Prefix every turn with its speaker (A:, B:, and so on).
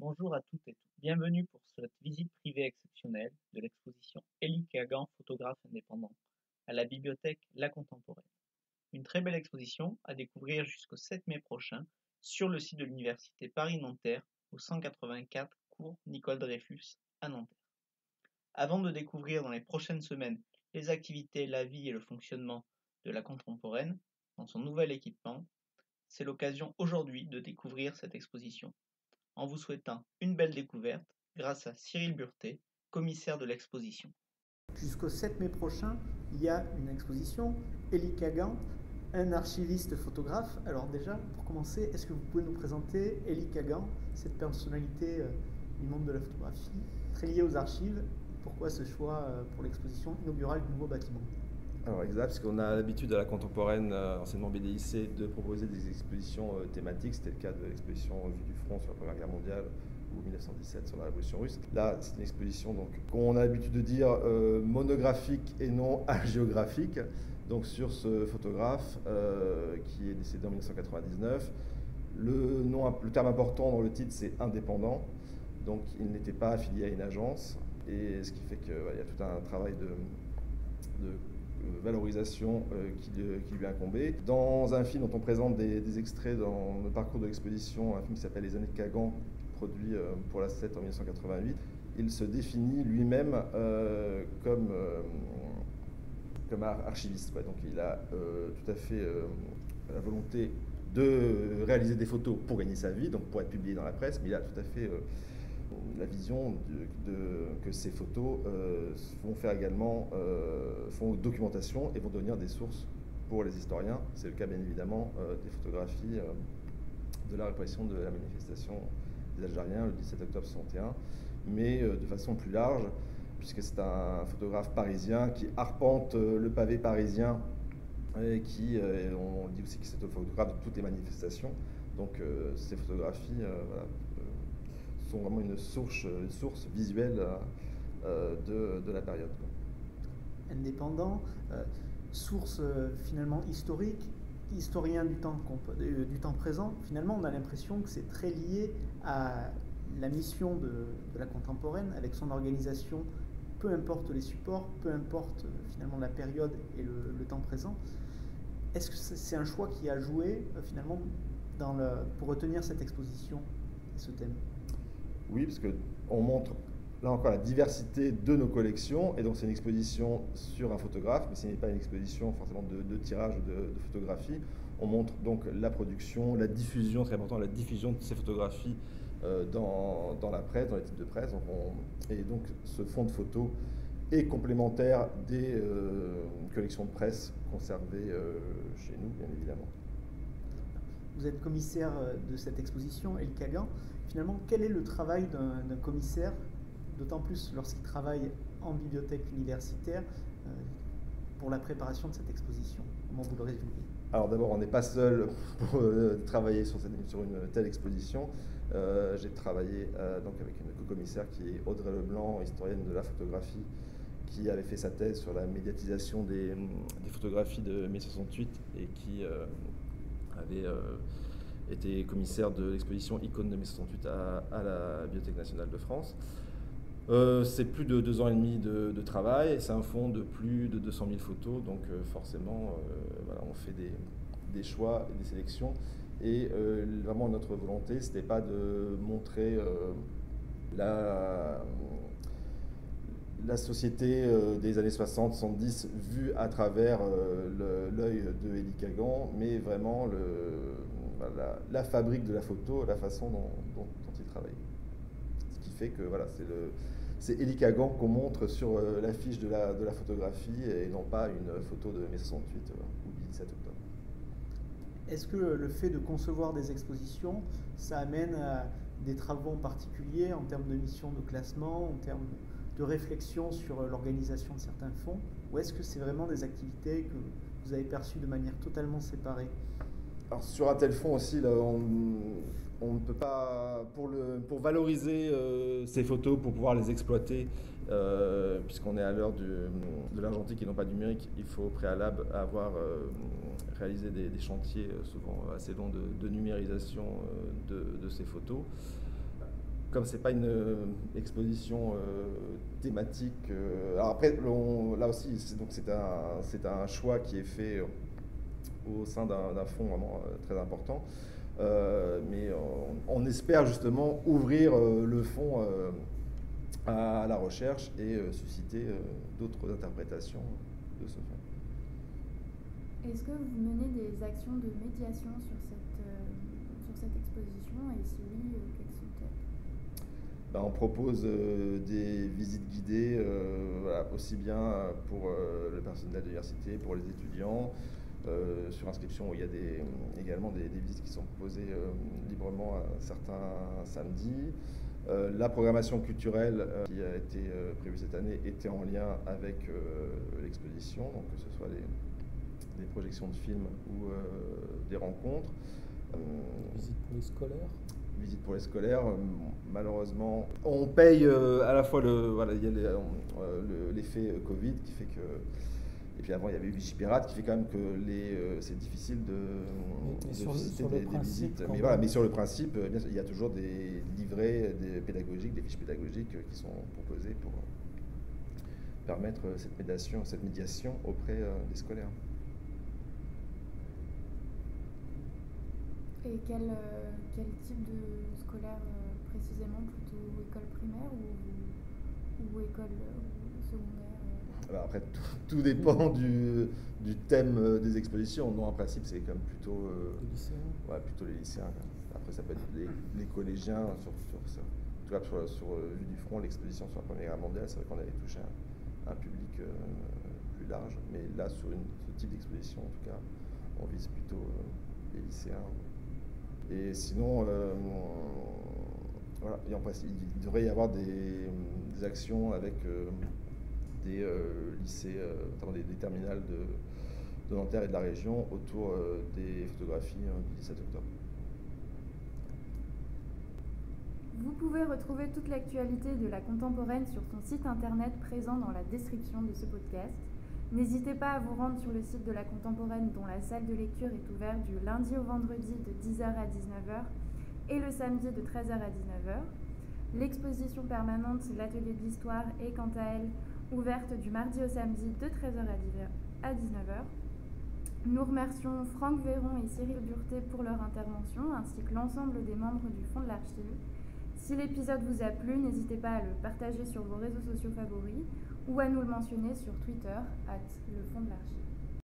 A: Bonjour à toutes et tous. Bienvenue pour cette visite privée exceptionnelle de l'exposition Élie Kagan, photographe indépendant, à la bibliothèque La Contemporaine. Une très belle exposition à découvrir jusqu'au 7 mai prochain sur le site de l'université Paris-Nanterre au 184 cours Nicole Dreyfus à Nanterre. Avant de découvrir dans les prochaines semaines les activités, la vie et le fonctionnement de la contemporaine dans son nouvel équipement, c'est l'occasion aujourd'hui de découvrir cette exposition en vous souhaitant une belle découverte grâce à Cyril Burté, commissaire de l'exposition.
B: Jusqu'au 7 mai prochain, il y a une exposition, Elie Kagan, un archiviste photographe. Alors déjà, pour commencer, est-ce que vous pouvez nous présenter Elie Kagan, cette personnalité euh, du monde de la photographie, très liée aux archives? Pourquoi ce choix euh, pour l'exposition inaugurale du nouveau bâtiment?
C: Alors exact, parce qu'on a l'habitude à la contemporaine, euh, enseignement BDIC, de proposer des expositions euh, thématiques. C'était le cas de l'exposition Vue du front sur la Première Guerre mondiale ou 1917 sur la Révolution russe. Là, c'est une exposition donc qu'on a l'habitude de dire euh, monographique et non géographique. Donc sur ce photographe qui est décédé en 1999, le, nom, le terme important dans le titre c'est indépendant. Donc il n'était pas affilié à une agence et ce qui fait qu'il y a tout un travail de, valorisation euh, qui, lui incombait. Dans un film dont on présente des, extraits dans le parcours de l'exposition, un film qui s'appelle Les années de Kagan, produit euh, pour la 7 en 1988, il se définit lui-même comme, comme archiviste. Donc il a tout à fait la volonté de réaliser des photos pour gagner sa vie, donc pour être publié dans la presse, mais il a tout à fait la vision que ces photos euh, vont faire également euh, font documentation et vont devenir des sources pour les historiens. C'est le cas bien évidemment euh, des photographies de la répression de la manifestation des Algériens le 17 octobre 61, mais de façon plus large, puisque c'est un photographe parisien qui arpente le pavé parisien et qui, on dit aussi que c'est un photographe de toutes les manifestations. Donc ces photographies sont vraiment une source, source visuelle euh, de, de, la période.
B: Indépendant, euh, source euh, finalement historique, historien du temps, du temps présent, finalement on a l'impression que c'est très lié à la mission de, la contemporaine avec son organisation, peu importe les supports, peu importe finalement la période et le, temps présent. Est-ce que c'est un choix qui a joué finalement pour retenir cette exposition et ce thème?
C: Oui, parce qu'on montre là encore la diversité de nos collections, et donc c'est une exposition sur un photographe, mais ce n'est pas une exposition forcément de, tirage ou de, photographie. On montre donc la production, la diffusion, très important, la diffusion de ces photographies euh, dans, la presse, dans les titres de presse. Et donc ce fonds de photos est complémentaire des euh, collections de presse conservées euh, chez nous, bien évidemment.
B: Vous êtes commissaire de cette exposition, El Kagan finalement, quel est le travail d'un commissaire, d'autant plus lorsqu'il travaille en bibliothèque universitaire, euh, pour la préparation de cette exposition? Comment vous le résumez?
C: Alors d'abord, on n'est pas seul pour euh, travailler sur, une telle exposition. Euh, j'ai travaillé donc avec une co-commissaire qui est Audrey Leblanc, historienne de la photographie, qui avait fait sa thèse sur la médiatisation des, des photographies de mai 68 et qui avait était commissaire de l'exposition Icône de mai 68 à, la Bibliothèque nationale de France. Euh, c'est plus de deux ans et demi de, travail, c'est un fonds de plus de 200 000 photos, donc euh, forcément, euh, on fait des, choix et des sélections. Et vraiment, notre volonté, c'était pas de montrer la, la société des années 60-70 vue à travers l'œil de Elie Kagan, mais vraiment le, la, fabrique de la photo, la façon dont, il travaille. Ce qui fait que voilà, c'est le c'est Elie Kagan qu'on montre sur euh, l'affiche de la, de la photographie et non pas une photo de mai 68 euh, ou 17 octobre.
B: Est-ce que le fait de concevoir des expositions, ça amène à des travaux en particulier en termes de mission de classement, en termes de réflexion sur l'organisation de certains fonds, ou est-ce que c'est vraiment des activités que vous avez perçues de manière totalement séparée?
C: Alors sur un tel fond aussi, on, ne peut pas, pour, valoriser euh, ces photos, pour pouvoir les exploiter, euh, puisqu'on est à l'heure de l'argentique et non pas numérique, il faut au préalable avoir euh, réalisé des, chantiers souvent assez longs de, numérisation de, ces photos. Comme c'est pas une exposition thématique, alors après là aussi c'est un choix qui est fait au sein d'un fonds vraiment très important. mais on, espère justement ouvrir le fonds à la recherche et susciter d'autres interprétations de ce fonds.
D: Est-ce que vous menez des actions de médiation sur cette, euh, exposition? Et si oui, euh, quelles sont-elles?
C: Ben, On propose euh, des visites guidées aussi bien pour le personnel de l'université, pour les étudiants. sur inscription, il y a également des, visites qui sont proposées librement certains samedis. la programmation culturelle qui a été prévue cette année était en lien avec l'exposition, que ce soit des projections de films ou euh, des rencontres.
B: Euh, visite pour les scolaires?
C: Visite pour les scolaires, euh, malheureusement, on paye à la fois le, voilà, il y a l'effet Covid qui fait que et puis avant, il y avait eu Vigipirate qui fait quand même que les, c'est difficile de,
B: de sur, des, visites.
C: Mais, voilà, mais sur le principe, il y a toujours des livrets des pédagogiques, des fiches pédagogiques qui sont proposées pour permettre cette médiation, cette médiation auprès des scolaires.
D: Et quel, euh, quel type de scolaire euh, précisément Plutôt école primaire ou, ou école euh, secondaire
C: Après, tout, dépend du, du, thème des expositions. Non, en principe, c'est quand même plutôt,
B: les
C: ouais, plutôt les lycéens. Après, ça peut être les, les collégiens sur, sur ça. En tout cas, sur, sur Vue du Front, l'exposition sur la Première Guerre mondiale, c'est vrai qu'on avait touché un, un public plus large. Mais là, sur une, ce type d'exposition, en tout cas, on vise plutôt les lycéens. Et sinon, euh, voilà, il devrait y avoir des, actions avec euh, des euh, lycées, des, terminales de, de, Nanterre et de la région autour des photographies du 17 octobre.
D: Vous pouvez retrouver toute l'actualité de la contemporaine sur son site internet présent dans la description de ce podcast. N'hésitez pas à vous rendre sur le site de la Contemporaine dont la salle de lecture est ouverte du lundi au vendredi de 10h à 19h et le samedi de 13h à 19h. L'exposition permanente L'Atelier de l'Histoire est quant à elle ouverte du mardi au samedi de 13h à 19h. Nous remercions Franck Véron et Cyril Burté pour leur intervention ainsi que l'ensemble des membres du Fonds de l'Archive. Si l'épisode vous a plu, n'hésitez pas à le partager sur vos réseaux sociaux favoris ou à nous le mentionner sur Twitter, at le fond de l'archive.